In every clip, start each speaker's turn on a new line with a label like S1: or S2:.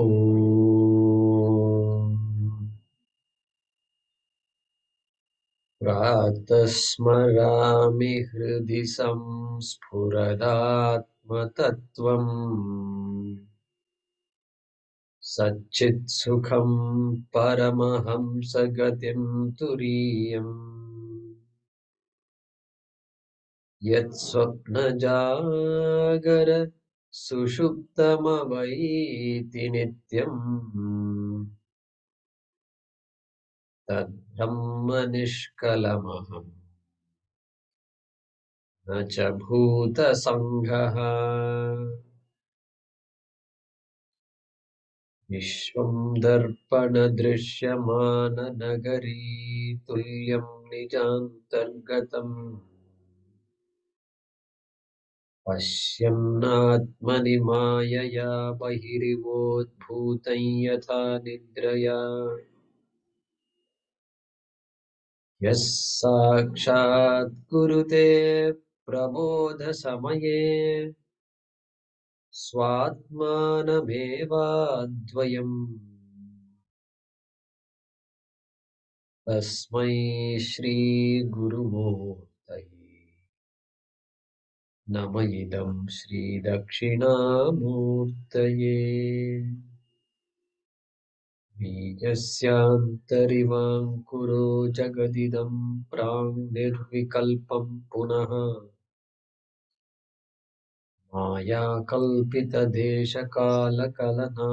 S1: ॐ प्रातः स्मरामि हृदि संस्फुरदात्मतत्त्वम् सच्चित्सुखं परमहंसगतिं तुरीयम् यत्स्वप्नजागर सुषुप्तमवैति नित्यम्। तद्ब्रह्म निष्कलमहम् न च भूतसङ्घः विश्वं दर्पणदृश्यमाननगरी तुल्यं निजान्तर्गतम् पश्यन्नात्मनि मायया बहिरिवोद्भूतं यथा निद्रया। यः साक्षात् कुरुते प्रबोधसमये स्वात्मानमेवाद्वयम्। तस्मै श्रीगुरुमूर्तये नम इदं श्रीदक्षिणामूर्तये बीजस्यान्तरिवाङ्कुरो जगदिदं प्राङ्निर्विकल्पं पुनः। मायाकल्पितदेशकालकलना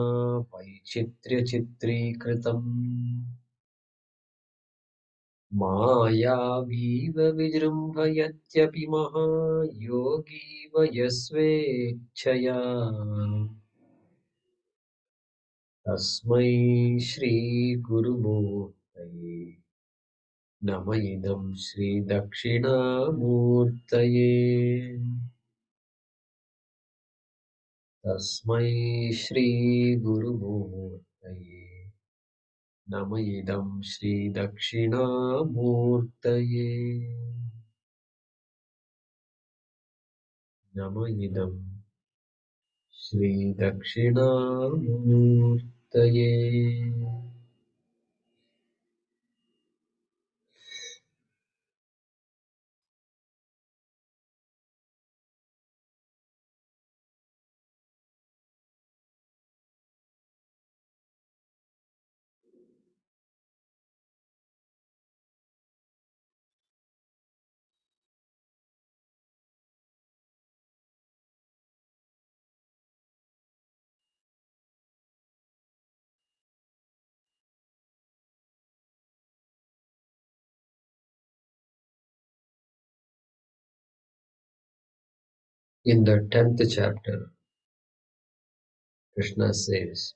S1: वैचित्र्यचित्रीकृतम् मायावीव विजृम्भयत्यपि महायोगीव यस्वेच्छया तस्मै श्रीगुरुमूर्तये नम इदं श्रीदक्षिणामूर्तये। तस्मै श्रीगुरुमूर्तये नम इदं श्रीदक्षिणामूर्तये। नम इदं श्रीदक्षिणामूर्तये In the tenth chapter, Krishna says,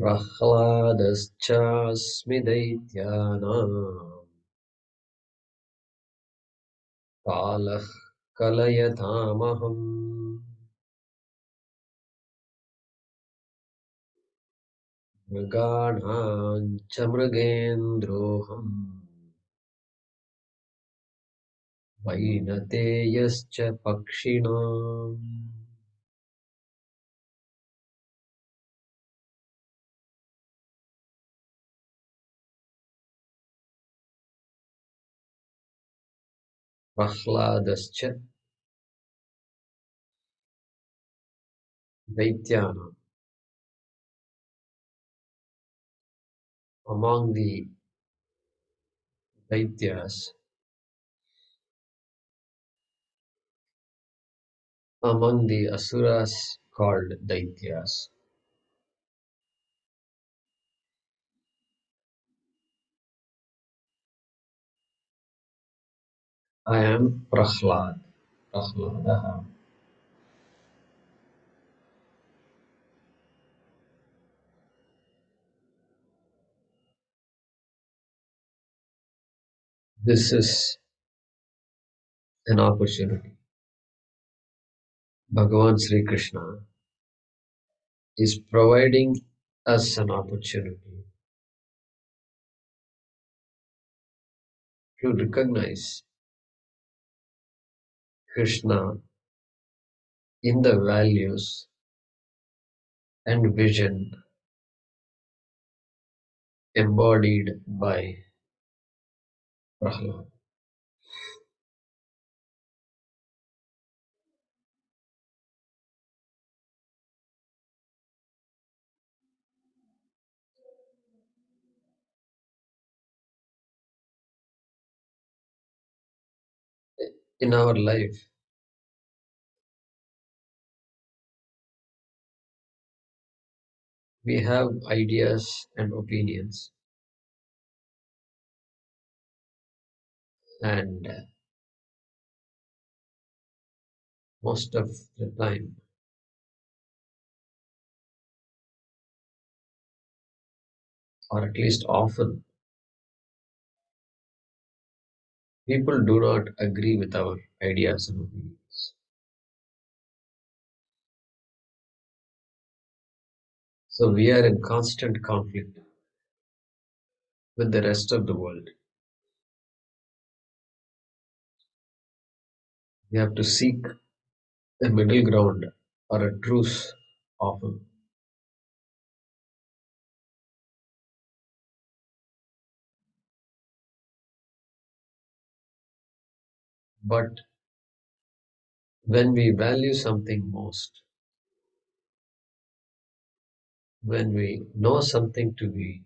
S1: प्रह्लादश्चास्मि दैत्यानां कालः कलयतामहम् मृगाणां च मृगेन्द्रोऽहम् वैनतेयश्च पक्षिणाम् प्रह्लादश्च दैत्यानाम् among the daityas, among the asuras called daityas. I am Prahlad. Prahladaha. This is an opportunity. Bhagavan Sri Krishna is providing us an opportunity to recognize Krishna in the values and vision embodied by Prahlad. In our life, we have ideas and opinions, and uh, most of the time, or at least often, people do not agree with our ideas and opinions. So we are in constant conflict with the rest of the world. We have to seek a middle ground or a truce often. But when we value something most, when we know something to be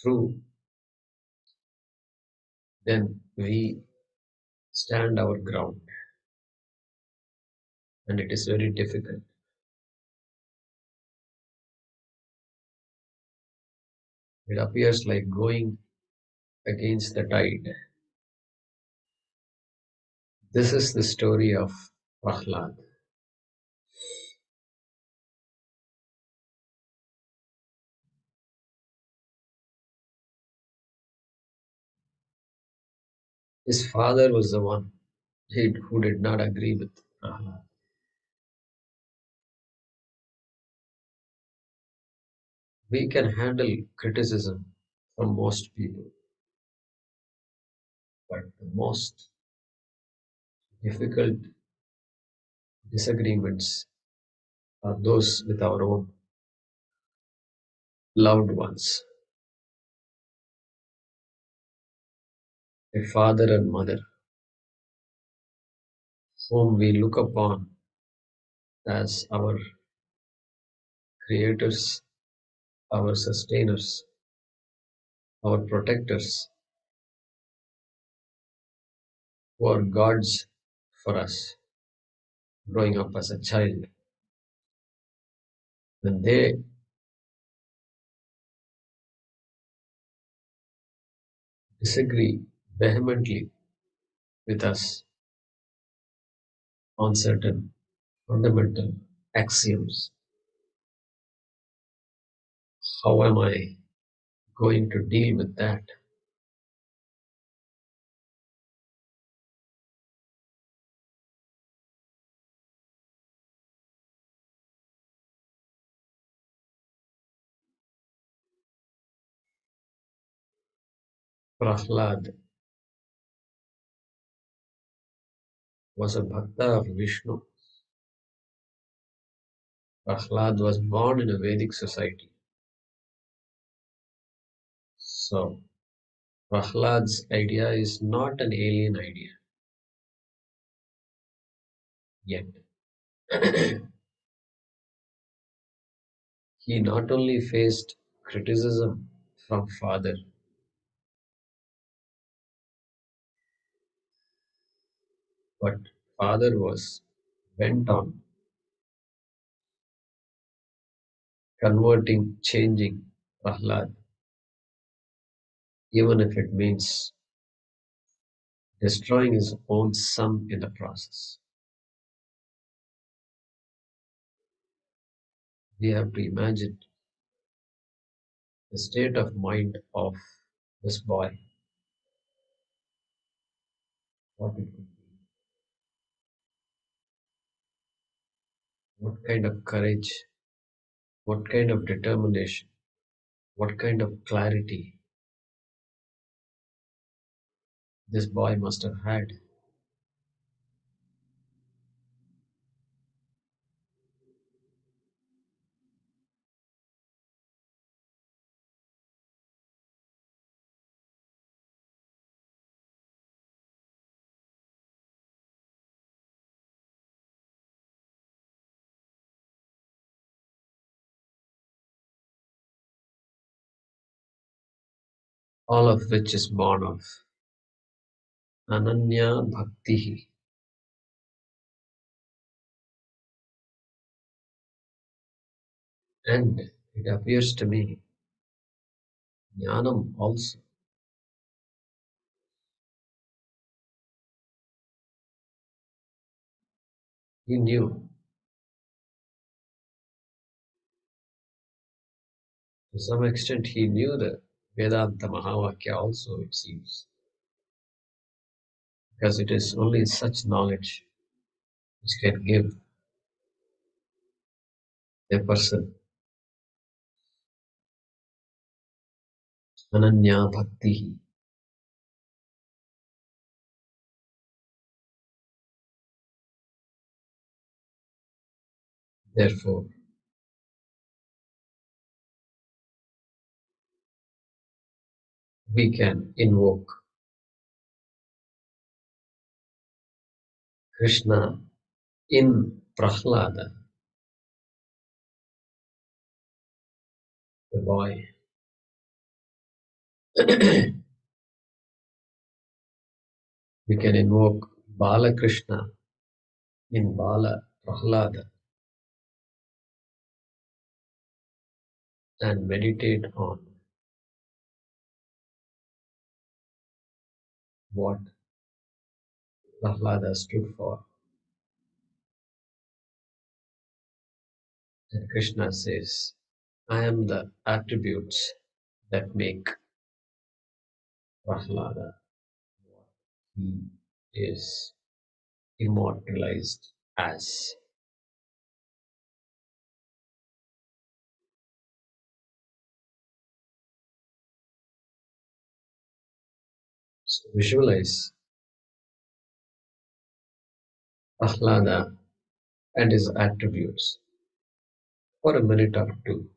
S1: true, then we stand our ground. And it is very difficult. It appears like going against the tide. This is the story of Prahlad. His father was the one who did not agree with Prahlad. We can handle criticism from most people, but the most difficult disagreements are those with our own loved ones. A father and mother whom we look upon as our creators, our sustainers, our protectors, who are gods for us growing up as a child. When they disagree vehemently with us on certain fundamental axioms, how am I going to deal with that? Prahlad was a bhakta of Vishnu. Prahlad was born in a Vedic society. So, Prahlad's idea is not an alien idea yet. he not only faced criticism from father, but father was bent on converting, changing Prahlad, even if it means destroying his own son in the process. We have to imagine the state of mind of this boy, what it could what kind of courage, what kind of determination, what kind of clarity this boy must have had. All of which is born of Ananya Bhakti. And it appears to me, Jnanam also. He knew To some extent, he knew the Vedanta Mahavakya also, it seems, because it is only such knowledge which can give a person Ananya Bhakti. Therefore, we can invoke Krishna in Prahlada, the boy. we can invoke Balakrishna in Bala Prahlada and meditate on what Prahlada stood for. And Krishna says, I am the attributes that make Prahlada what he is immortalized as. Visualize Prahlada and his attributes for a minute or two.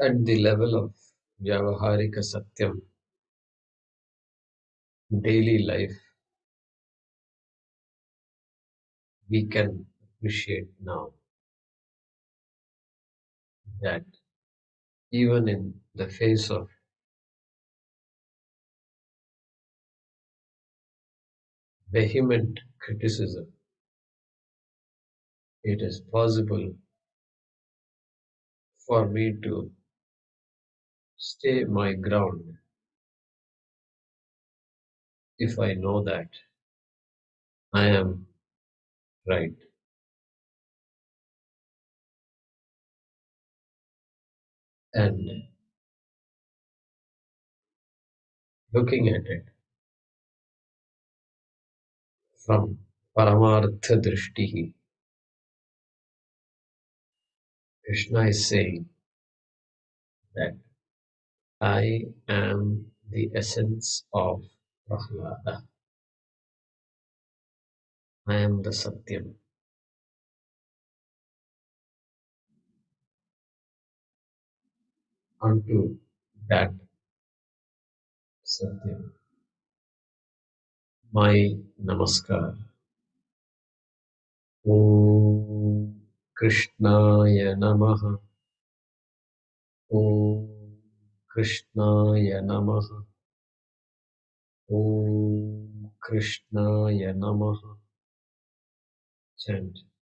S1: At the level of Vyavaharika Satyam, daily life, we can appreciate now that even in the face of vehement criticism, it is possible for me to stay my ground if I know that I am right. And looking at it from Paramartha Drishtihi, Krishna is saying that I am the essence of Prahlada. I am the Satyam. Unto that Satyam, my Namaskar. कृष्णाय नमः। ॐ कृष्णाय नमः। ॐ कृष्णाय नमः। chant